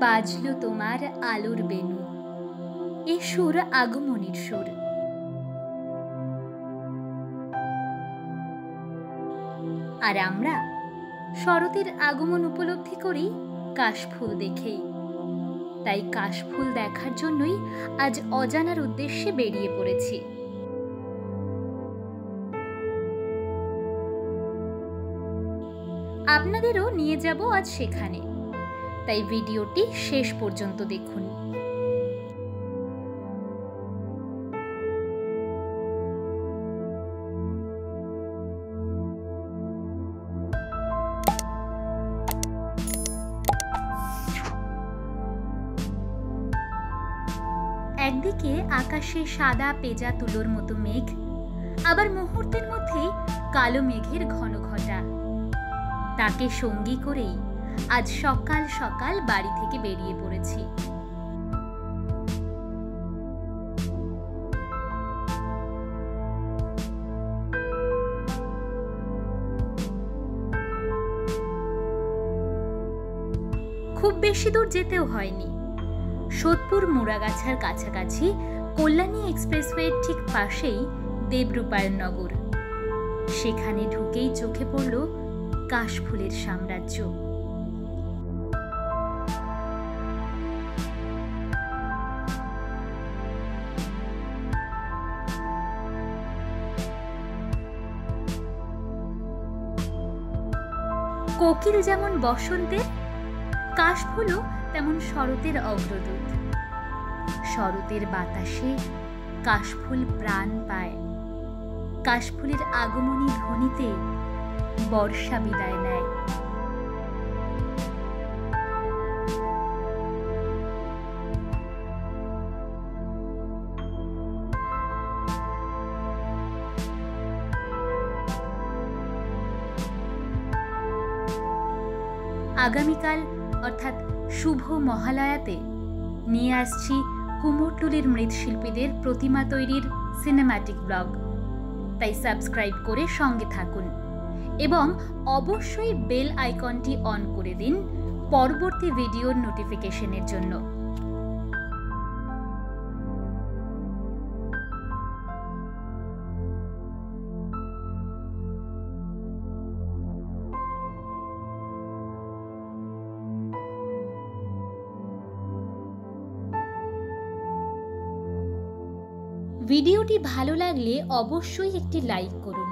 বাজলো তোমার আলোর বেনু এ সুর আগমনীর সুর। আর আমরা শরতের আগমন উপলব্ধি করি কাশফুল দেখেই। তাই কাশফুল দেখার জন্যই আজ অজানার উদ্দেশ্যে বেরিয়ে পড়েছি। আপনাদেরও নিয়ে যাব আজ সেখানে। তাই ভিডিওটি শেষ পর্যন্ত দেখুন। একদিকে আকাশে সাদা পেজা তুলোর মতো মেঘ, আবার মুহূর্তের মধ্যেই কালো মেঘের ঘন ঘটা তাকে সঙ্গী করেই আজ সকাল সকাল বাড়ি থেকে বেরিয়ে পড়েছি। খুব বেশি দূর যেতেও হয়নি। সোদপুর মুড়াগাছার কাছাকাছি কল্যাণী এক্সপ্রেসওয়ের ঠিক পাশেই দেবরূপায়ণ নগর সেখানে ঢুকেই চোখে পড়ল কাশফুলের সাম্রাজ্য। কোকিল যেমন বসন্তের, কাশফুলও তেমন শরতের অগ্রদূত। শরতের বাতাসে কাশফুল প্রাণ পায়। কাশফুলের আগমনী ধ্বনিতে বর্ষা বিদায় নেয়। আগামীকাল, অর্থাৎ শুভ মহালয়াতে, নিয়ে আসছি কুমোরটুলির মৃৎশিল্পীদের প্রতিমা তৈরির সিনেম্যাটিক ব্লগ তাই সাবস্ক্রাইব করে সঙ্গে থাকুন। এবং অবশ্যই বেল আইকনটি অন করে দিন পরবর্তী ভিডিওর নোটিফিকেশনের জন্য। ভিডিওটি ভালো লাগলে অবশ্যই একটি লাইক করুন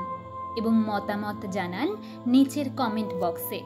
এবং মতামত জানান নিচের কমেন্ট বক্সে